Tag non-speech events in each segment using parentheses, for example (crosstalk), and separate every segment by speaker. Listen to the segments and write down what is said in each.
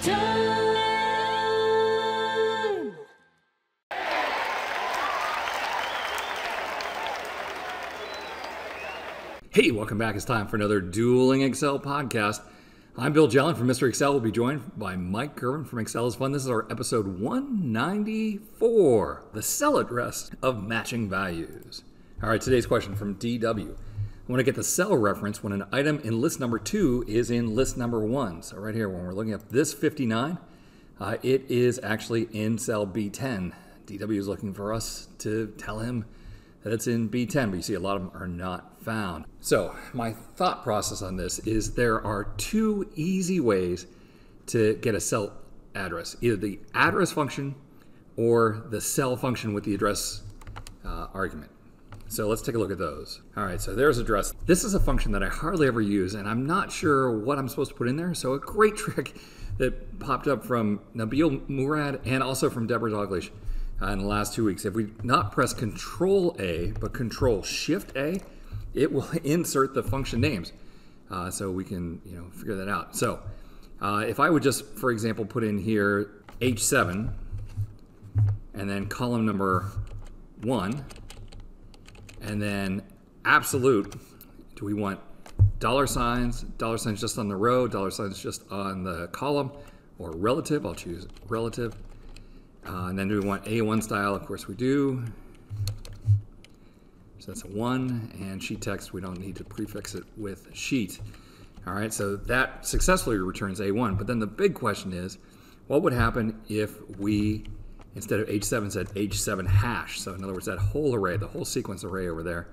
Speaker 1: Hey, welcome back. It's time for another Dueling Excel podcast. I'm Bill Jelen from Mr. Excel. We'll be joined by Mike Girvin from Excel is Fun. This is our episode 194, the cell address of matching values. All right, today's question from DW. I want to get the cell reference when an item in list number two is in list number one. So right here, when we're looking at this 59, uh, it is actually in cell B10. DW is looking for us to tell him that it's in B10, but you see a lot of them are not found. So, my thought process on this is there are two easy ways to get a cell address either the address function or the cell function with the address uh, argument. So let's take a look at those. All right, so there's address. This is a function that I hardly ever use, and I'm not sure what I'm supposed to put in there. So a great (laughs) trick that popped up from Nabil Murad and also from Deborah Dalgleish uh, in the last two weeks. If we not press Control A, but Control Shift A, it will (laughs) insert the function names. Uh, so we can you know figure that out. So uh, if I would just, for example, put in here H7 and then column number one, and then absolute, do we want dollar signs, dollar signs just on the row, dollar signs just on the column, or relative? I'll choose relative. Uh, and then do we want A1 style? Of course we do. So that's a one, and sheet text, we don't need to prefix it with sheet. All right, so that successfully returns A1. But then the big question is, what would happen if we, instead of H7, said H7 hash? So in other words, that whole array, the whole sequence array over there.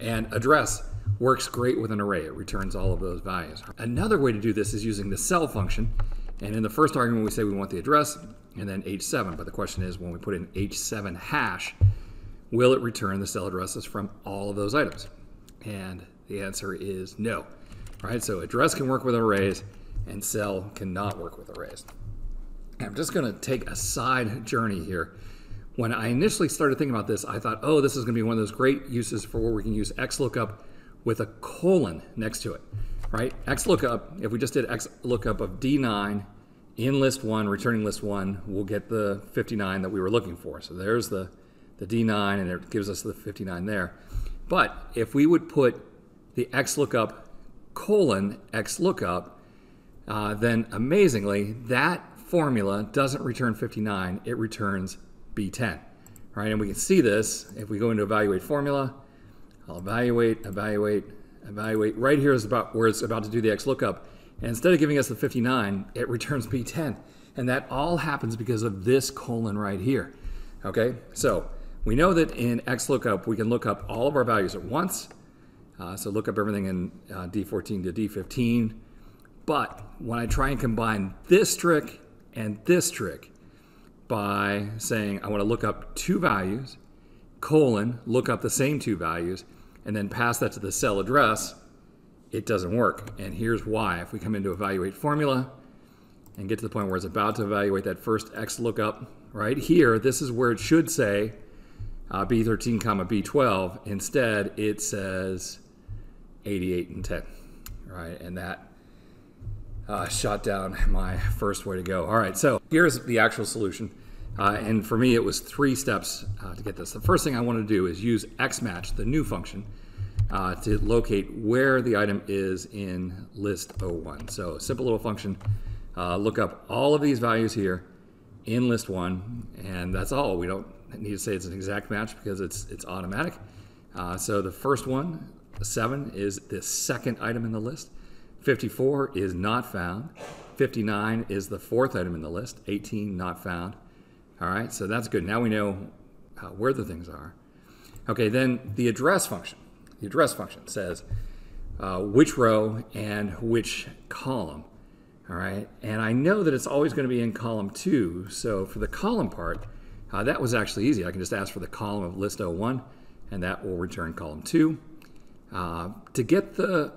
Speaker 1: And address works great with an array. It returns all of those values. Another way to do this is using the cell function. And in the first argument, we say we want the address and then H7. But the question is, when we put in H7 hash, will it return the cell addresses from all of those items? And the answer is no. Right? So address can work with arrays, and cell cannot work with arrays. I'm just going to take a side journey here. When I initially started thinking about this, I thought, oh, this is going to be one of those great uses for where we can use XLOOKUP with a colon next to it, right? XLOOKUP, if we just did XLOOKUP of D9 in list one, returning list one, we'll get the 59 that we were looking for. So there's the, the D9 and it gives us the 59 there. But if we would put the XLOOKUP colon XLOOKUP, uh, then amazingly, that formula doesn't return 59, it returns B10. Right, and we can see this if we go into evaluate formula. I'll evaluate, evaluate, evaluate. Right here is about where it's about to do the XLOOKUP. And instead of giving us the 59, it returns B10. And that all happens because of this colon right here. Okay, so we know that in XLOOKUP, we can look up all of our values at once. Uh, so look up everything in uh, D14 to D15. But when I try and combine this trick and this trick by saying I want to look up two values, colon, look up the same two values, and then pass that to the cell address, it doesn't work. And here's why. If we come into evaluate formula and get to the point where it's about to evaluate that first X lookup, right here, this is where it should say uh, B13 comma B12. Instead, it says 88 and 10, right? And that uh, shot down my first way to go. All right, so here's the actual solution. Uh, and for me, it was three steps uh, to get this. The first thing I want to do is use XMatch, the new function, uh, to locate where the item is in list 01. So simple little function. Uh, look up all of these values here in list one, and that's all. We don't need to say it's an exact match because it's it's automatic. Uh, so the first one, seven, is the second item in the list. 54 is not found. 59 is the fourth item in the list. 18 not found. All right, so that's good. Now we know uh, where the things are. Okay, then the address function. The address function says uh, which row and which column. All right, and I know that it's always going to be in column two. So for the column part, uh, that was actually easy. I can just ask for the column of list 01, and that will return column two. Uh, to get the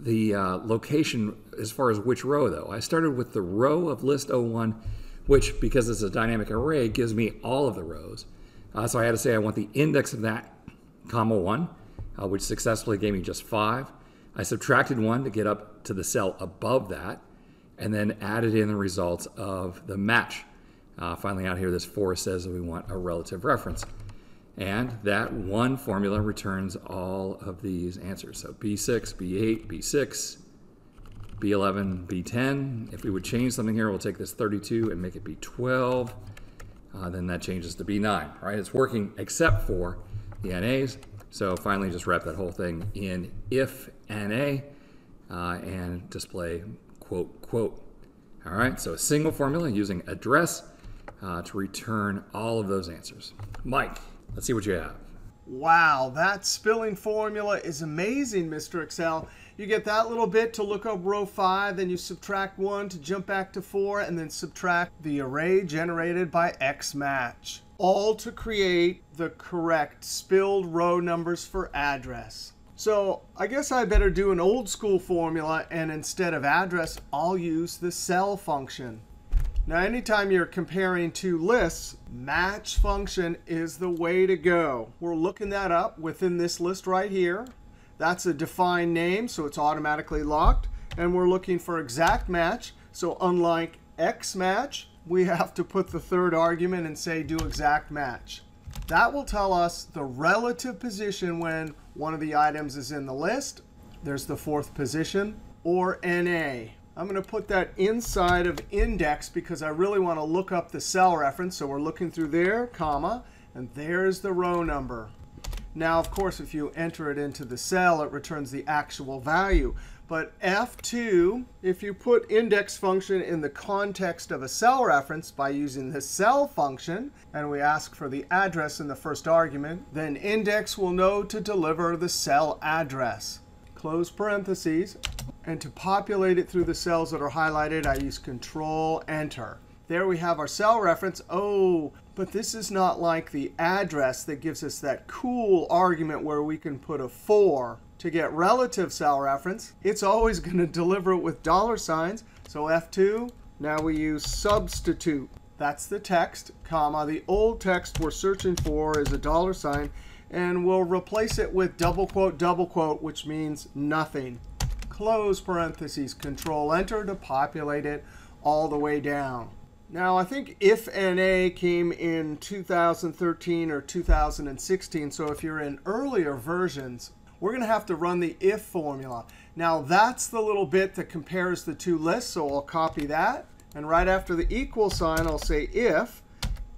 Speaker 1: the uh, location as far as which row, though, I started with the row of list 01, which, because it's a dynamic array, gives me all of the rows. Uh, so I had to say I want the index of that, comma 1, uh, which successfully gave me just 5. I subtracted 1 to get up to the cell above that. and then added in the results of the match. Uh, finally, out here, this for says that we want a relative reference. And that one formula returns all of these answers. So B6, B8, B6, B11, B10. If we would change something here, we'll take this 32 and make it B12. Uh, then that changes to B9, right? It's working except for the NAs. So finally, just wrap that whole thing in if NA uh, and display quote, quote. All right, so a single formula using address uh, to return all of those answers. Mike, let's see what you have.
Speaker 2: Wow, that spilling formula is amazing, Mr. Excel. You get that little bit to look up row 5, then you subtract 1 to jump back to 4, and then subtract the array generated by xmatch all to create the correct spilled row numbers for address. So I guess I better do an old school formula, and instead of address, I'll use the cell function. Now, anytime you're comparing two lists, match function is the way to go. We're looking that up within this list right here. That's a defined name, so it's automatically locked. And we're looking for exact match. So unlike X match, we (laughs) have to put the third argument and say do exact match. That will tell us the relative position when one of the items is in the list. There's the fourth position, or NA. I'm going to put that inside of index because I really want to look up the cell reference. So we're looking through there, comma, and there's the row number. Now, of course, if you enter it into the cell, it returns the actual value. But F2, if you put index function in the context of a cell reference by using the cell function, and we ask for the address in the first argument, then index will know to deliver the cell address. Close parentheses. And to populate it through the cells that are highlighted, I use Control Enter. There we have our cell reference. Oh, but this is not like the address that gives us that cool argument where we can put a 4 to get relative cell reference, it's always (laughs) going to deliver it with dollar signs. So F2, now we use substitute. That's the text, comma. The old text we're searching for is a dollar sign. And we'll replace it with double quote, double quote, which means nothing. Close parentheses, Control Enter to populate it all the way down. Now, I think if NA came in 2013 or 2016, so if you're in earlier versions, we're going to have to run the if formula. Now, that's the little bit that compares the two lists. So I'll copy that. And right after the equal sign, I'll say if.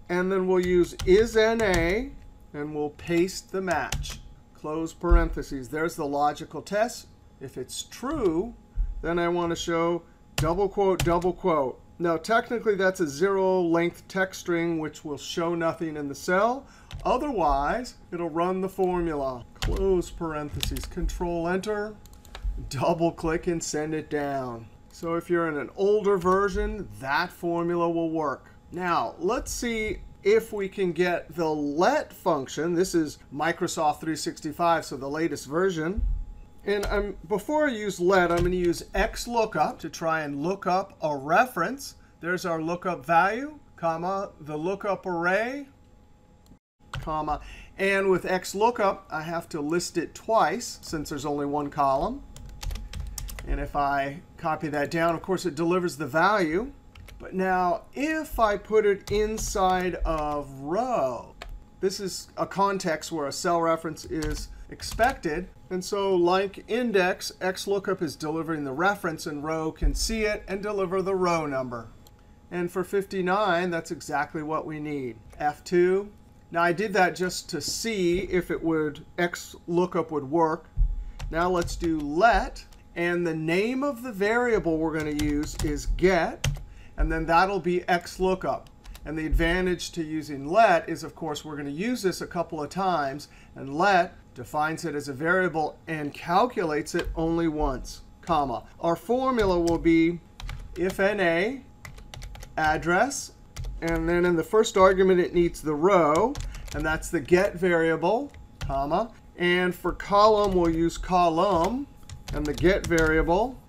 Speaker 2: And then we'll use is NA, and we'll paste the match. Close parentheses. There's the logical test. If it's true, then I want to show double quote, double quote. Now, technically, that's a zero-length text string, which will show nothing in the cell. Otherwise, it'll run the formula close parentheses, Control Enter, double click and send it down. So if you're in an older version, that formula will work. Now, let's see if we can get the let function. This is Microsoft 365, so the latest version. And I'm, before I use let, I'm going to use XLOOKUP to try and look up a reference. There's our lookup value, comma, the lookup array, comma. And with XLOOKUP, I have to list it twice since there's only one column. And if I copy that down, of course, it delivers the value. But now, if I put it inside of row, this is a context where a cell reference is expected. And so like index, XLOOKUP is delivering the reference, and row can see it and deliver the row number. And for 59, that's exactly what we need. F2, now I did that just to see if it would x lookup would work. Now let's do let. And the name of the variable we're going to use is get. And then that'll be x lookup. And the advantage to using let is, of course, we're going to use this a couple of times. And let defines it as a variable and calculates it only once, comma. Our formula will be if na address and then in the first argument, it needs the row. And that's the get variable, comma. And for column, we'll use column and the get variable,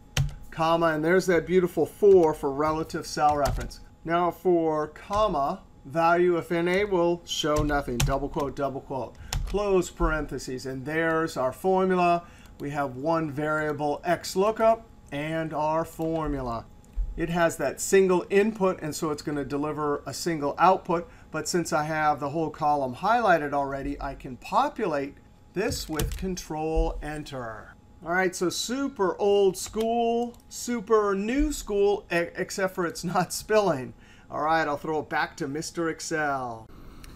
Speaker 2: comma. And there's that beautiful 4 for relative cell reference. Now for comma, value of NA will show nothing. Double quote, double quote. Close parentheses. And there's our formula. We have one variable x lookup and our formula. it has that single input, and so it's going to deliver a single output. But since I have the whole column highlighted already, I can populate this with Control Enter. All right, so super old school, super new school, except for it's not (laughs) spilling. All right, I'll throw it back to Mr. Excel.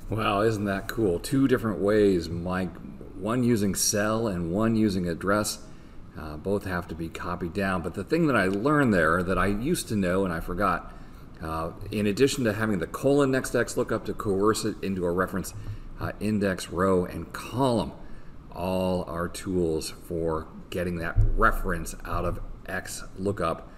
Speaker 1: Well, isn't that cool? Two different ways, Mike. One using cell and one using address. Uh, both have to be copied down. But the thing that I learned there that I used to know and I forgot, uh, in addition to having the colon next to X lookup to coerce it into a reference uh, index, row, and column, all are tools for getting that reference out of X lookup.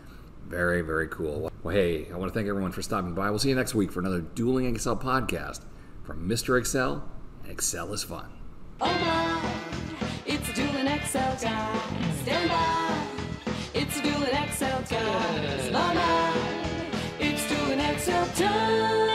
Speaker 1: Very, very cool. Well, hey, I want to thank everyone for stopping by. We'll see you next week for another Dueling Excel podcast from Mr. Excel, Excel is fun.
Speaker 3: Oh my, it's dueling Excel time. Stand by, it's dueling Excel time. It's dueling Excel time.